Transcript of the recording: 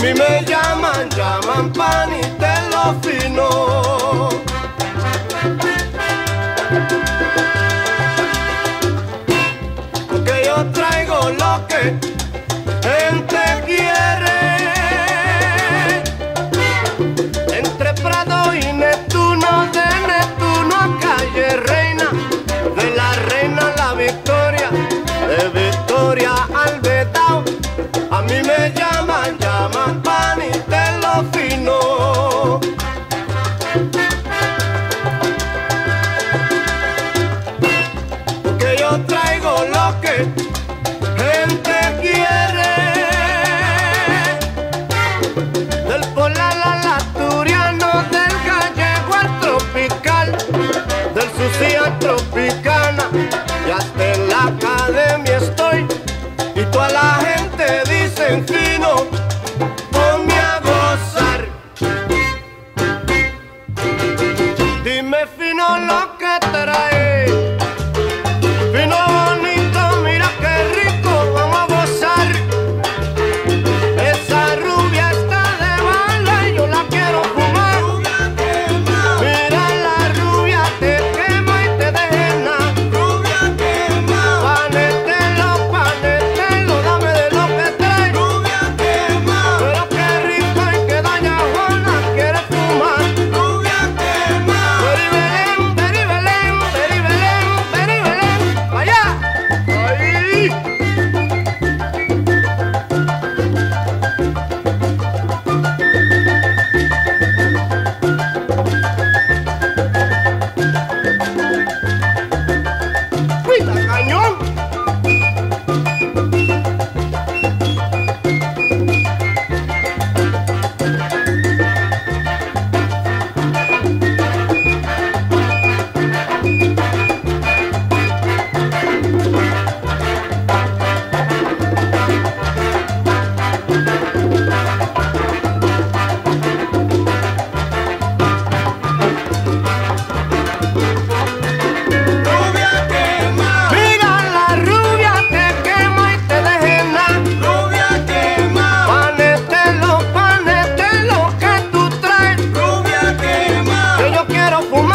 mí me llaman, llaman pan y te lo fino. Porque yo traigo lo que Florentino, ponme a gozar. Dime fino lo que trae. cañón. for